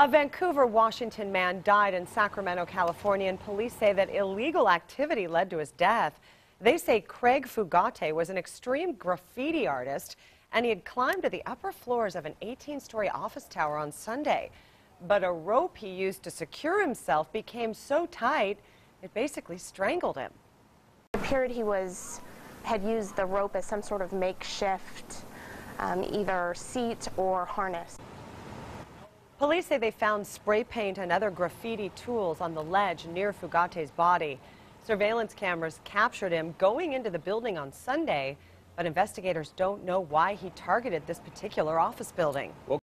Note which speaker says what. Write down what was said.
Speaker 1: A Vancouver, Washington man died in Sacramento, California, and police say that illegal activity led to his death. They say Craig Fugate was an extreme graffiti artist, and he had climbed to the upper floors of an 18-story office tower on Sunday. But a rope he used to secure himself became so tight, it basically strangled him.
Speaker 2: It appeared he was had used the rope as some sort of makeshift um, either seat or harness.
Speaker 1: Police say they found spray paint and other graffiti tools on the ledge near Fugate's body. Surveillance cameras captured him going into the building on Sunday, but investigators don't know why he targeted this particular office building.
Speaker 3: Well,